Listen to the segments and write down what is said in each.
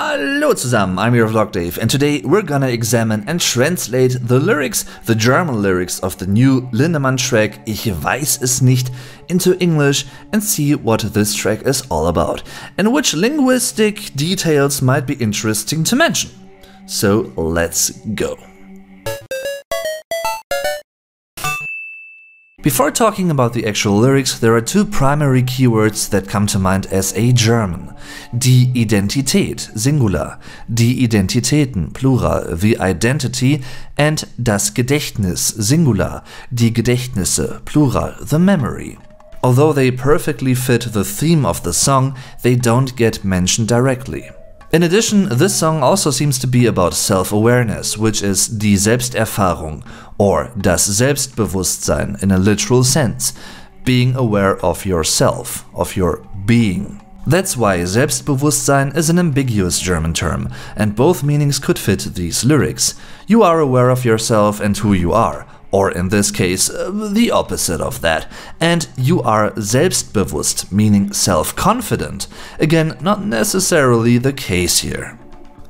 Hallo zusammen, I'm your vlog Dave and today we're gonna examine and translate the lyrics, the German lyrics of the new Lindemann track Ich weiß es nicht into English and see what this track is all about and which linguistic details might be interesting to mention. So let's go. Before talking about the actual lyrics, there are two primary keywords that come to mind as a German. Die Identität, Singular, die Identitäten, Plural, the identity, and das Gedächtnis, Singular, die Gedächtnisse, Plural, the memory. Although they perfectly fit the theme of the song, they don't get mentioned directly. In addition, this song also seems to be about self-awareness, which is die Selbsterfahrung or das Selbstbewusstsein in a literal sense, being aware of yourself, of your being. That's why Selbstbewusstsein is an ambiguous German term, and both meanings could fit these lyrics. You are aware of yourself and who you are, or in this case, uh, the opposite of that. And you are selbstbewusst, meaning self-confident. Again, not necessarily the case here.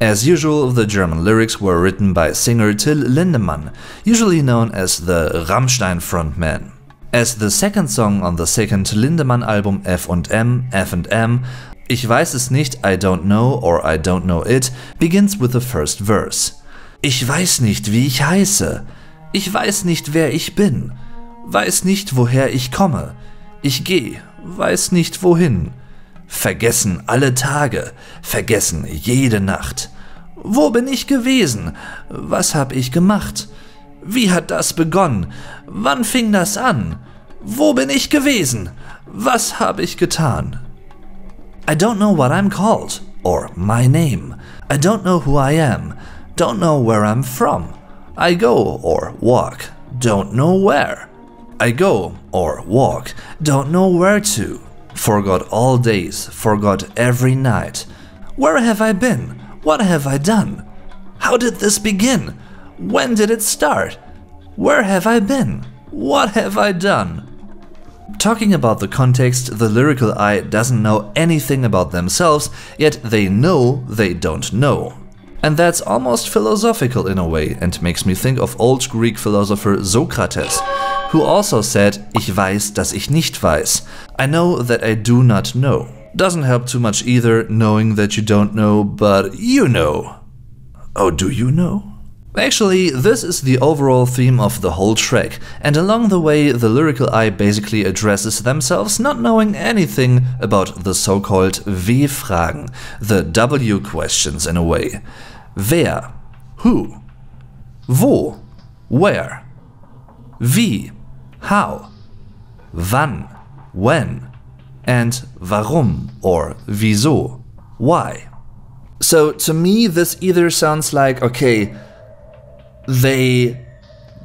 As usual, the German lyrics were written by singer Till Lindemann, usually known as the Rammstein frontman. As the second song on the second Lindemann album F&M, F&M, Ich weiß es nicht, I don't know or I don't know it, begins with the first verse. Ich weiß nicht, wie ich heiße. Ich weiß nicht, wer ich bin, weiß nicht, woher ich komme. Ich geh, weiß nicht wohin. Vergessen alle Tage, vergessen jede Nacht. Wo bin ich gewesen? Was hab ich gemacht? Wie hat das begonnen? Wann fing das an? Wo bin ich gewesen? Was hab ich getan? I don't know what I'm called, or my name. I don't know who I am, don't know where I'm from. I go or walk, don't know where. I go or walk, don't know where to. Forgot all days, forgot every night. Where have I been? What have I done? How did this begin? When did it start? Where have I been? What have I done? Talking about the context, the lyrical I doesn't know anything about themselves, yet they know they don't know. And that's almost philosophical in a way and makes me think of old Greek philosopher Socrates, who also said, Ich weiß, dass ich nicht weiß. I know that I do not know. Doesn't help too much either, knowing that you don't know, but you know. Oh, do you know? Actually, this is the overall theme of the whole track, and along the way the lyrical I basically addresses themselves not knowing anything about the so-called W-Fragen, the W questions in a way. Wer, who, wo, where, wie, how, wann, when, and warum or wieso, why. So to me this either sounds like, okay, they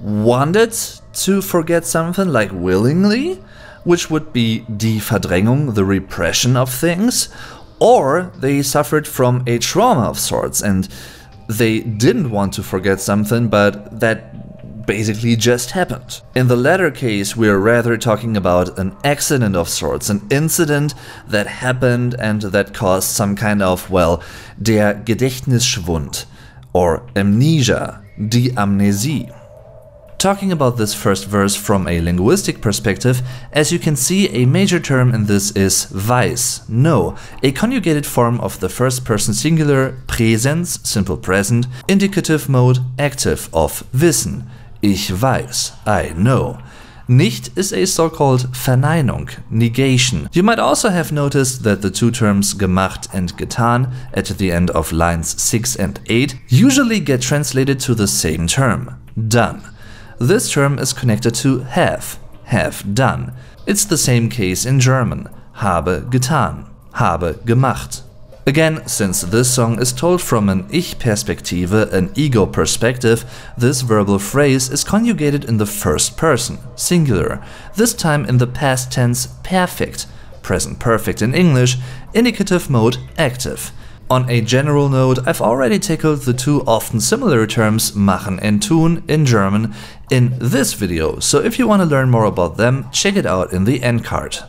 wanted to forget something like willingly, which would be die Verdrängung, the repression of things, or they suffered from a trauma of sorts and they didn't want to forget something, but that basically just happened. In the latter case, we're rather talking about an accident of sorts, an incident that happened and that caused some kind of, well, der Gedächtnisschwund or amnesia, die Amnesie. Talking about this first verse from a linguistic perspective, as you can see, a major term in this is weiß, no, a conjugated form of the first person singular, Präsens, simple present, indicative mode, active of wissen, ich weiß, I know. Nicht is a so-called Verneinung, negation. You might also have noticed that the two terms gemacht and getan at the end of lines 6 and 8 usually get translated to the same term, done. This term is connected to have, have done. It's the same case in German, habe getan, habe gemacht. Again, since this song is told from an Ich-Perspektive, an ego perspective, this verbal phrase is conjugated in the first person, singular, this time in the past tense perfect, present perfect in English, indicative mode active. On a general note, I've already tackled the two often similar terms machen and tun in German in this video, so if you want to learn more about them, check it out in the end card.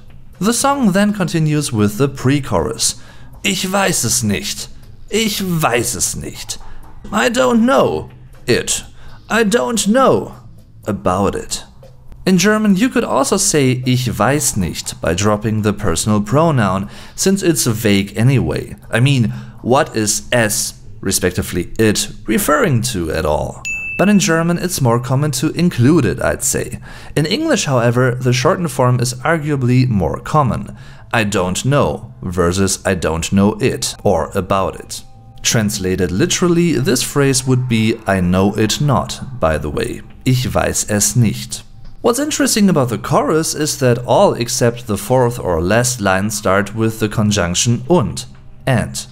The song then continues with the pre-chorus. Ich weiß es nicht. Ich weiß es nicht. I don't know it. I don't know about it. In German, you could also say ich weiß nicht by dropping the personal pronoun, since it's vague anyway. I mean, what is es, respectively it, referring to at all? But in German, it's more common to include it, I'd say. In English, however, the shortened form is arguably more common. I don't know versus I don't know it or about it. Translated literally, this phrase would be I know it not, by the way. Ich weiß es nicht. What's interesting about the chorus is that all except the fourth or last line start with the conjunction und, and.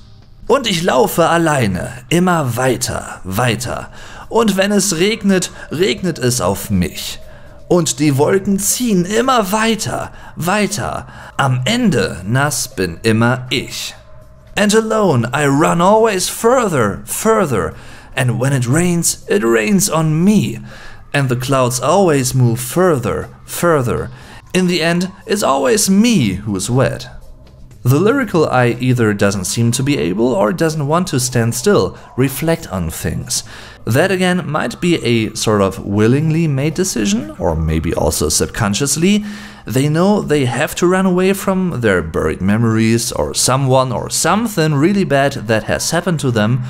Und ich laufe alleine, immer weiter, weiter. Und wenn es regnet, regnet es auf mich. Und die Wolken ziehen immer weiter, weiter. Am Ende nass bin immer ich. And alone I run always further, further. And when it rains, it rains on me and the clouds always move further, further. In the end, it's always me who's wet. The lyrical I either doesn't seem to be able or doesn't want to stand still, reflect on things. That again might be a sort of willingly made decision, or maybe also subconsciously. They know they have to run away from their buried memories or someone or something really bad that has happened to them,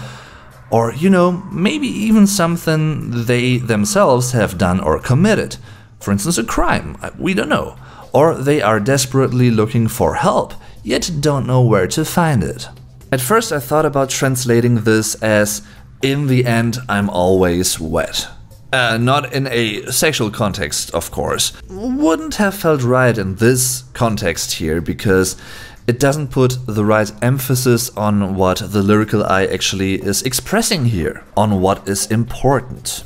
or, you know, maybe even something they themselves have done or committed. For instance, a crime, uh, we don't know. Or they are desperately looking for help, yet don't know where to find it. At first, I thought about translating this as In the end, I'm always wet. Uh, not in a sexual context, of course. Wouldn't have felt right in this context here because it doesn't put the right emphasis on what the lyrical I actually is expressing here, on what is important.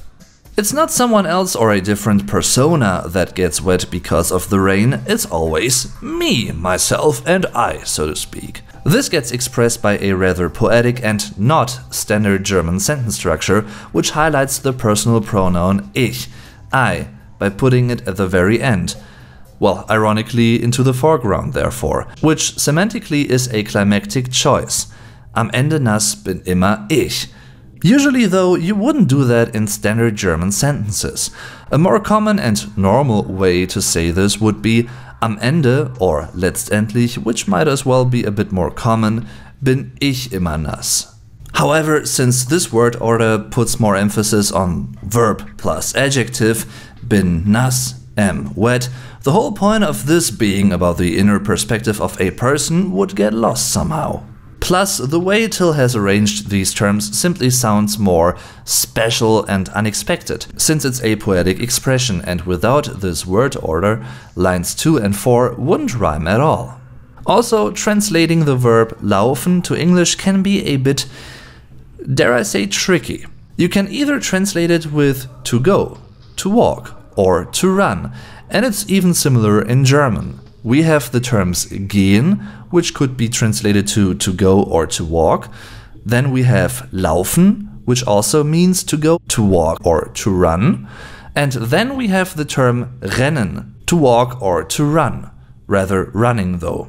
It's not someone else or a different persona that gets wet because of the rain, it's always me, myself, and I, so to speak. This gets expressed by a rather poetic and not standard German sentence structure, which highlights the personal pronoun ich, I, by putting it at the very end, well, ironically into the foreground therefore, which semantically is a climactic choice. Am Ende nass bin immer ich. Usually though, you wouldn't do that in standard German sentences. A more common and normal way to say this would be am Ende or letztendlich, which might as well be a bit more common, bin ich immer nass. However, since this word order puts more emphasis on verb plus adjective, bin nass, am wet, the whole point of this being about the inner perspective of a person would get lost somehow. Plus, the way Till has arranged these terms simply sounds more special and unexpected, since it's a poetic expression, and without this word order, lines 2 and 4 wouldn't rhyme at all. Also, translating the verb laufen to English can be a bit, dare I say, tricky. You can either translate it with to go, to walk, or to run, and it's even similar in German. We have the terms gehen, which could be translated to to go or to walk. Then we have laufen, which also means to go, to walk, or to run. And then we have the term rennen, to walk or to run, rather running though.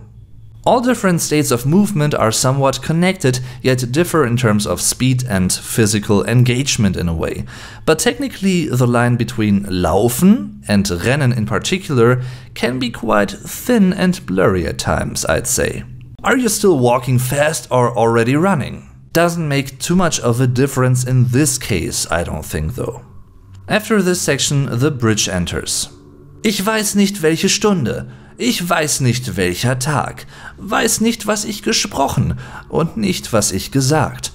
All different states of movement are somewhat connected, yet differ in terms of speed and physical engagement in a way. But technically, the line between laufen and rennen in particular can be quite thin and blurry at times, I'd say. Are you still walking fast or already running? Doesn't make too much of a difference in this case, I don't think though. After this section, the bridge enters. Ich weiß nicht welche Stunde, Ich weiß nicht welcher Tag, weiß nicht, was ich gesprochen und nicht, was ich gesagt.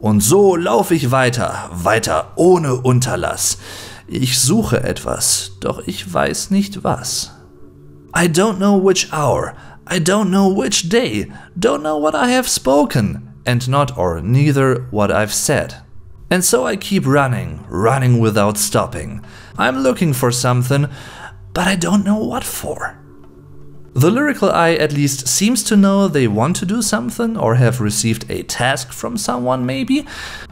Und so laufe ich weiter, weiter ohne Unterlass. Ich suche etwas, doch ich weiß nicht was. I don't know which hour, I don't know which day, don't know what I have spoken, and not or neither what I've said. And so I keep running, running without stopping. I'm looking for something, but I don't know what for. The lyrical I at least seems to know they want to do something or have received a task from someone maybe.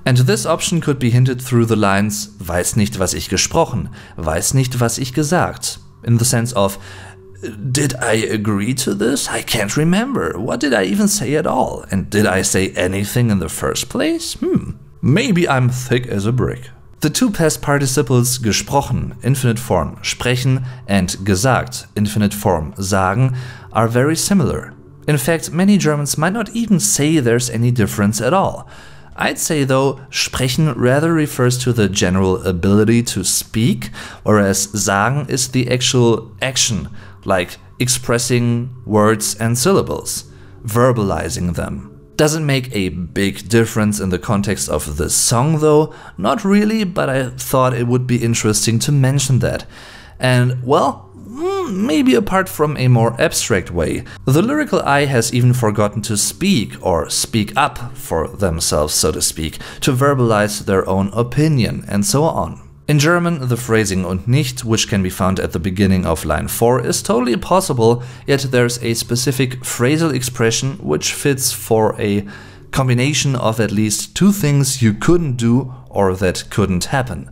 And this option could be hinted through the lines weiß nicht was ich gesprochen, weiß nicht was ich gesagt. In the sense of did I agree to this? I can't remember. What did I even say at all? And did I say anything in the first place? Hmm. Maybe I'm thick as a brick. The two past participles gesprochen, infinite form, sprechen, and gesagt, infinite form, sagen, are very similar. In fact, many Germans might not even say there's any difference at all. I'd say though, sprechen rather refers to the general ability to speak, whereas sagen is the actual action, like expressing words and syllables, verbalizing them. Doesn't make a big difference in the context of the song though, not really, but I thought it would be interesting to mention that. And well, mm, maybe apart from a more abstract way, the lyrical I has even forgotten to speak or speak up for themselves, so to speak, to verbalize their own opinion and so on. In German, the phrasing und nicht, which can be found at the beginning of line 4, is totally possible, yet there's a specific phrasal expression which fits for a combination of at least two things you couldn't do or that couldn't happen.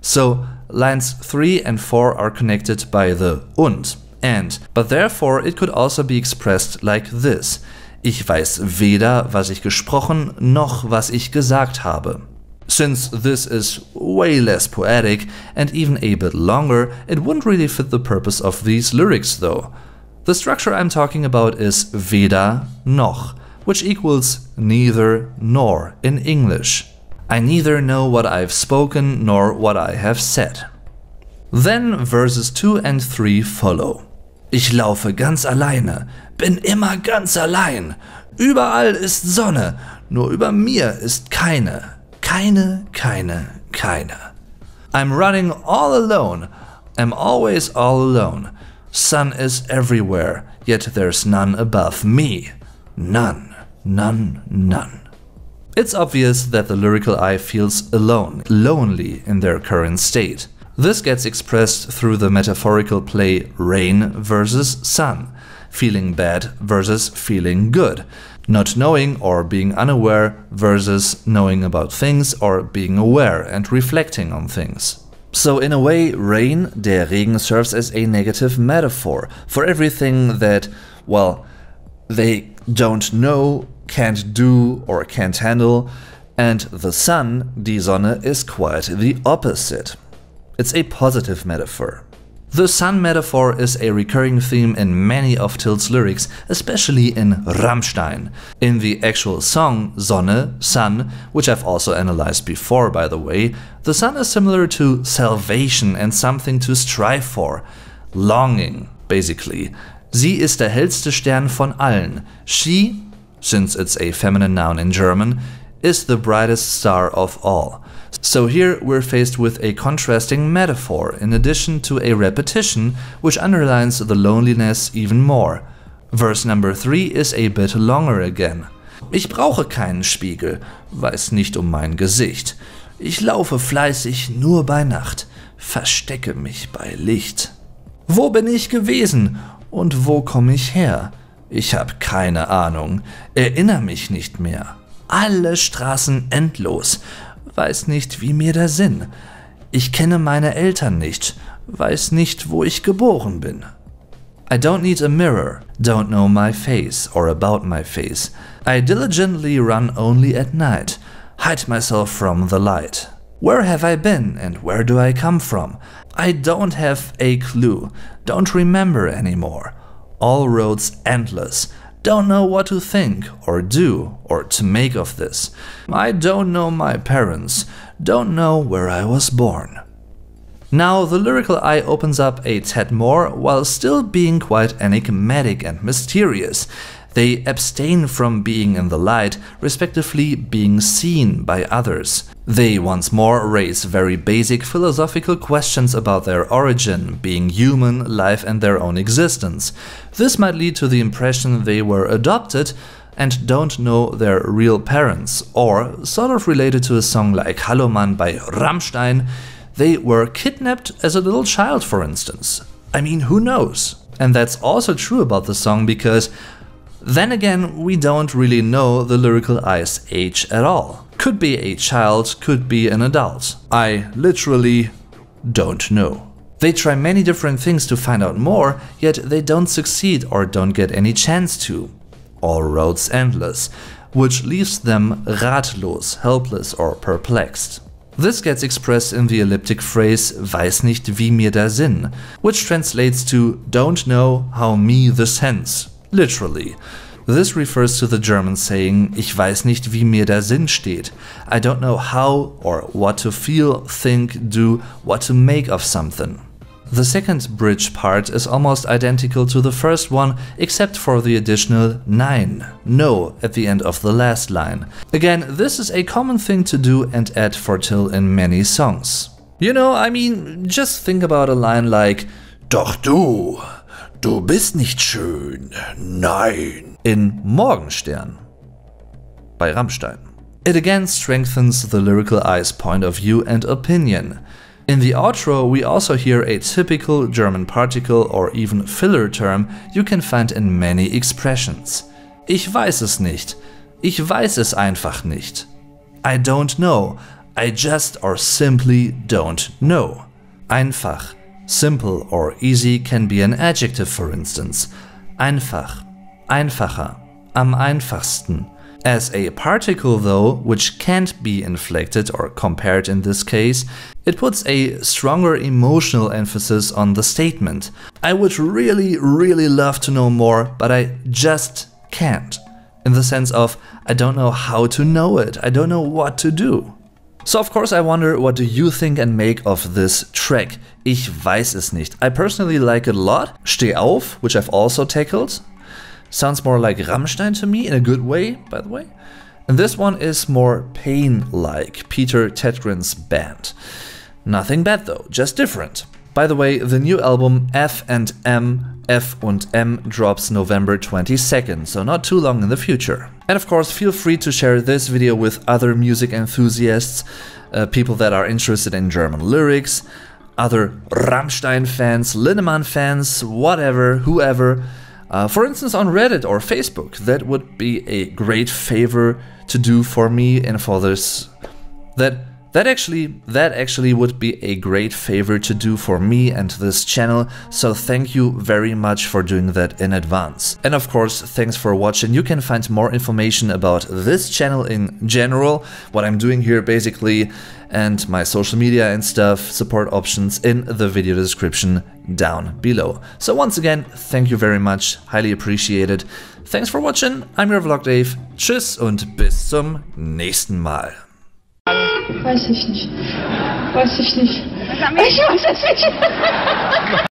So, lines 3 and 4 are connected by the und, and, but therefore it could also be expressed like this. Ich weiß weder, was ich gesprochen, noch was ich gesagt habe. Since this is way less poetic and even a bit longer, it wouldn't really fit the purpose of these lyrics though. The structure I'm talking about is weder noch, which equals neither nor in English. I neither know what I've spoken nor what I have said. Then verses 2 and 3 follow. Ich laufe ganz alleine, bin immer ganz allein. Überall ist Sonne, nur über mir ist keine. Keine, keine, keine. I'm running all alone. I'm always all alone. Sun is everywhere, yet there's none above me. None, none, none. It's obvious that the lyrical I feels alone, lonely in their current state. This gets expressed through the metaphorical play rain versus sun, feeling bad versus feeling good, not knowing or being unaware versus knowing about things or being aware and reflecting on things. So, in a way, rain, der Regen, serves as a negative metaphor for everything that, well, they don't know, can't do, or can't handle, and the sun, die Sonne, is quite the opposite. It's a positive metaphor. The sun metaphor is a recurring theme in many of Till's lyrics, especially in Rammstein. In the actual song Sonne, Sun, which I've also analyzed before by the way, the sun is similar to salvation and something to strive for. Longing, basically. Sie ist der hellste Stern von allen. She, since it's a feminine noun in German, is the brightest star of all. So here we're faced with a contrasting metaphor in addition to a repetition which underlines the loneliness even more. Verse number 3 is a bit longer again. Ich brauche keinen Spiegel, weiß nicht um mein Gesicht. Ich laufe fleißig nur bei Nacht, verstecke mich bei Licht. Wo bin ich gewesen und wo komme ich her? Ich hab keine Ahnung, erinnere mich nicht mehr. Alle Straßen endlos, weiß nicht, wie mir der Sinn. Ich kenne meine Eltern nicht, weiß nicht, wo ich geboren bin. I don't need a mirror, don't know my face or about my face. I diligently run only at night, hide myself from the light. Where have I been and where do I come from? I don't have a clue, don't remember anymore. All roads endless, don't know what to think or do or to make of this. I don't know my parents, don't know where I was born. Now, the lyrical I opens up a tad more while still being quite enigmatic and mysterious, they abstain from being in the light, respectively being seen by others. They once more raise very basic philosophical questions about their origin, being human, life and their own existence. This might lead to the impression they were adopted and don't know their real parents, or, sort of related to a song like Hallo Mann by Rammstein, they were kidnapped as a little child, for instance. I mean, who knows? And that's also true about the song because then again, we don't really know the lyrical I's age at all. Could be a child, could be an adult. I literally don't know. They try many different things to find out more, yet they don't succeed or don't get any chance to. All roads endless, which leaves them ratlos, helpless or perplexed. This gets expressed in the elliptic phrase weiß nicht wie mir der Sinn, which translates to don't know how me the sense, literally. This refers to the German saying Ich weiß nicht wie mir der Sinn steht. I don't know how or what to feel, think, do, what to make of something. The second bridge part is almost identical to the first one, except for the additional nein, no at the end of the last line. Again, this is a common thing to do and add for Till in many songs. You know, I mean, just think about a line like Doch du, du bist nicht schön, nein, in Morgenstern by Rammstein. It again strengthens the lyrical eye's point of view and opinion. In the outro, we also hear a typical German particle or even filler term you can find in many expressions. Ich weiß es nicht. Ich weiß es einfach nicht. I don't know. I just or simply don't know. Einfach, simple or easy can be an adjective for instance. Einfach, einfacher, am einfachsten. As a particle though, which can't be inflected or compared in this case, it puts a stronger emotional emphasis on the statement. I would really, really love to know more, but I just can't. In the sense of, I don't know how to know it, I don't know what to do. So of course I wonder what do you think and make of this track. Ich weiß es nicht. I personally like it a lot. Steh auf, which I've also tackled. Sounds more like Rammstein to me in a good way, by the way. And this one is more pain-like, Peter Tägtgren's band. Nothing bad though, just different. By the way, the new album F and M, F und M drops November 22nd, so not too long in the future. And of course, feel free to share this video with other music enthusiasts, uh, people that are interested in German lyrics, other Rammstein fans, Lindemann fans, whatever, whoever. Uh, for instance, on Reddit or Facebook, that would be a great favor to do for me and for this. That that actually that actually would be a great favor to do for me and this channel, so thank you very much for doing that in advance. And of course, thanks for watching. You can find more information about this channel in general, what I'm doing here basically, and my social media and stuff, support options in the video description down below. So once again, thank you very much, highly appreciated. Thanks for watching, I'm your Vlog Dave, tschüss und bis zum nächsten Mal. Weiß ich nicht. Weiß ich nicht. Ich weiß es nicht.